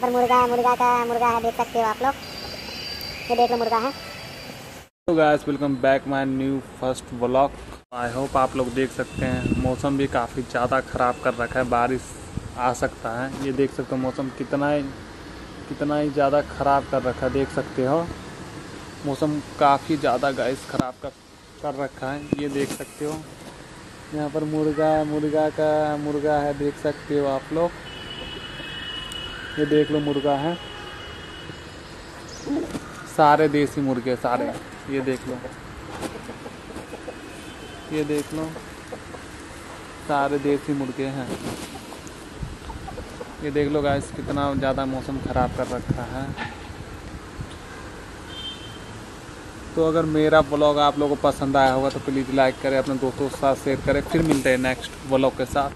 यहाँ पर मुर्गा है, मुर्गा का मुर्गा है, देख सकते हो आप लोग। ये देख लो मुर्गा है। तो welcome back my new first vlog I hope आप लोग देख सकते हैं, मौसम भी काफ़ी ज़्यादा ख़राब कर रखा है, बारिश आ सकता है। ये देख सकते हो मौसम कितना ही कितना ही ज़्यादा ख़राब कर रखा है, देख सकते हो। मौसम काफ़ी ज़्यादा गाइस ख़राब कर कर रखा है, ये देख सकते हो। यहाँ पर मुर्गा मुर्गा का मुर्गा है, देख सकते हो आप लोग। ये देख लो मुर्गा है। सारे देसी मुर्गे, सारे। ये देख लो। ये देख लो। सारे देसी मुर्गे हैं। ये देख लो गाइस कितना ज़्यादा मौसम ख़राब कर रखा है। तो अगर मेरा ब्लॉग आप लोगों को पसंद आया होगा तो प्लीज़ लाइक करें, अपने दोस्तों के साथ शेयर करें। फिर मिलते हैं नेक्स्ट ब्लॉग के साथ।